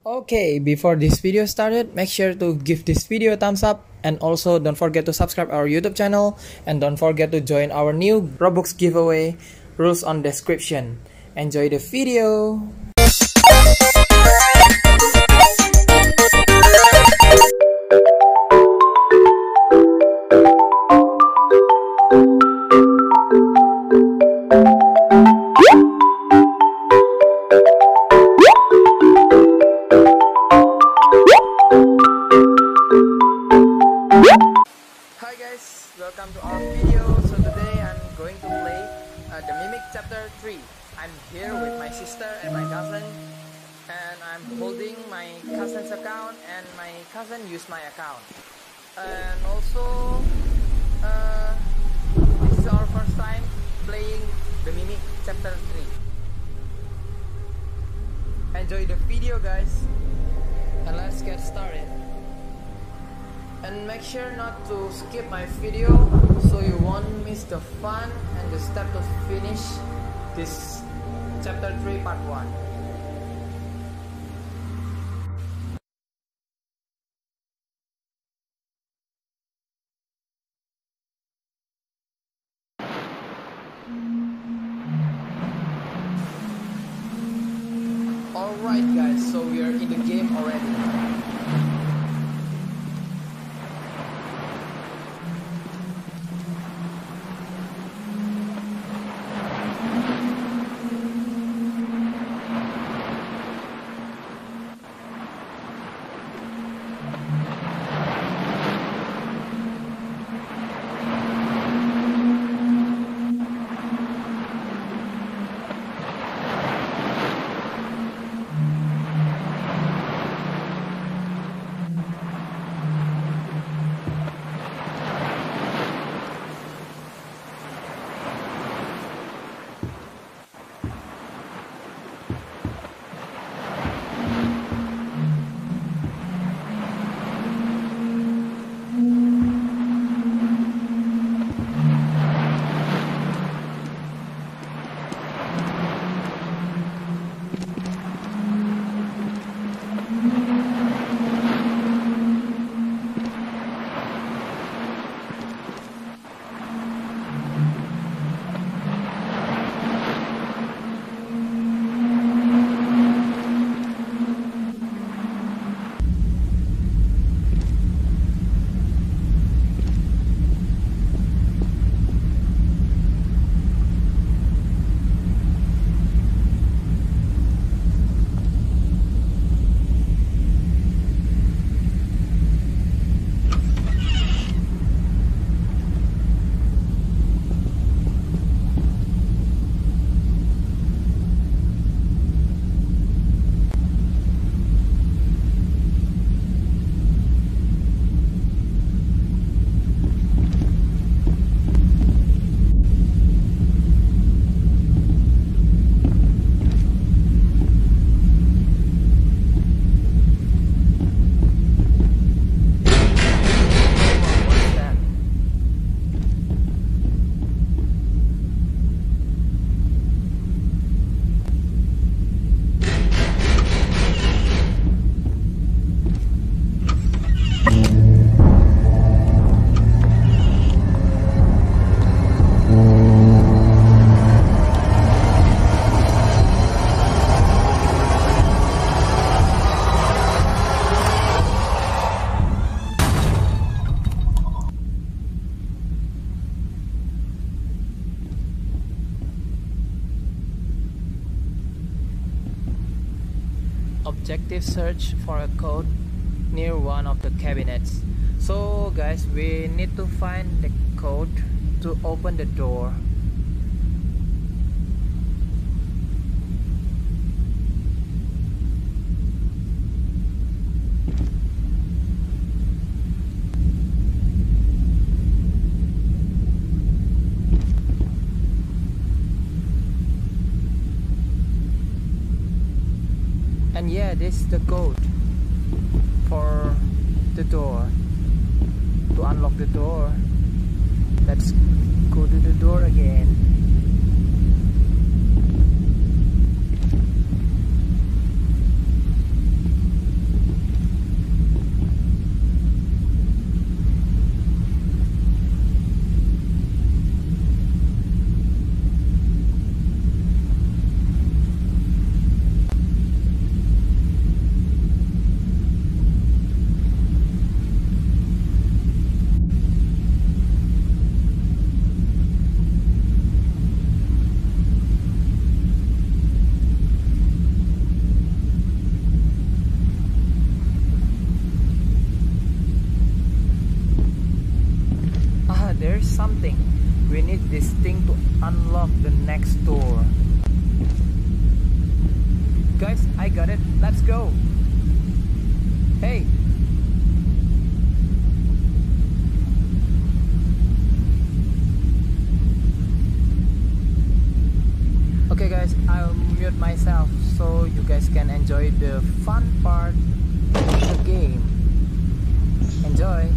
Okay, before this video started, make sure to give this video a thumbs up and also don't forget to subscribe our YouTube channel and don't forget to join our new Robux giveaway. Rules on description. Enjoy the video. My cousin and I'm holding my cousin's account and my cousin used my account. And also, uh, this is our first time playing the Mimic Chapter 3. Enjoy the video guys and let's get started and make sure not to skip my video so you won't miss the fun and the step to finish this chapter 3 part 1 Alright guys, so we are in the game already. Search for a code near one of the cabinets. So guys we need to find the code to open the door yeah this is the code for the door. To unlock the door let's go to the door again something. We need this thing to unlock the next door. Guys, I got it. Let's go. Hey. Okay guys, I'll mute myself so you guys can enjoy the fun part of the game. Enjoy!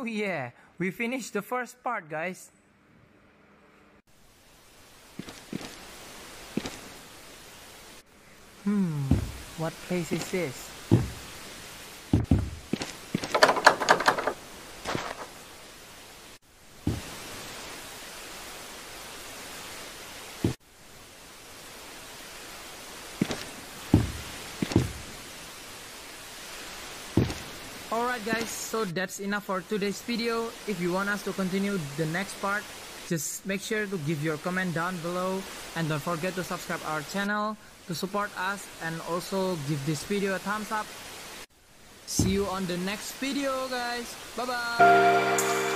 Oh yeah, we finished the first part guys. Hmm, what place is this? Alright guys, so that's enough for today's video. If you want us to continue the next part, just make sure to give your comment down below and don't forget to subscribe our channel to support us and also give this video a thumbs up. See you on the next video guys. Bye bye.